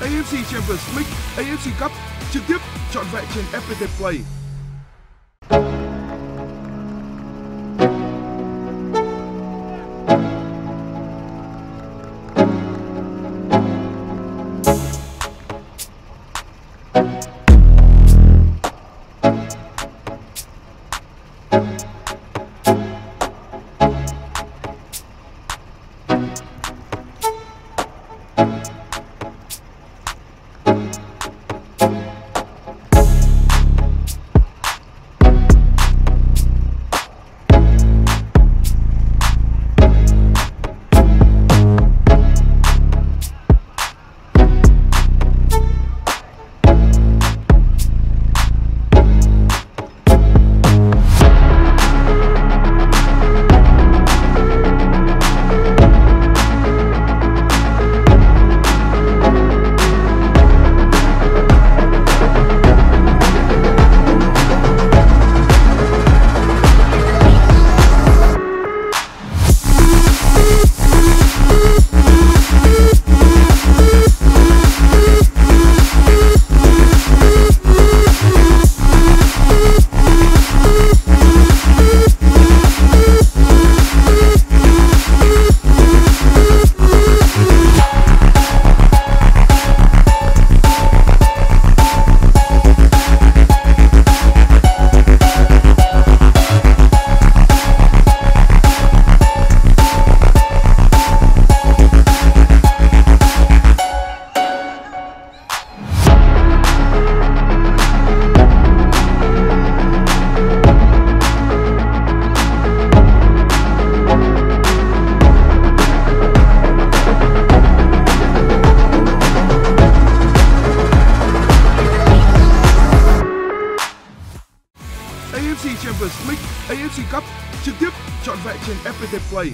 AFC Champions League, AFC Cup trực tiếp trọn vẹn trên FPT Play. AFC Champions League, AFC Cup trực tiếp trọn vẹn trên FPT Play.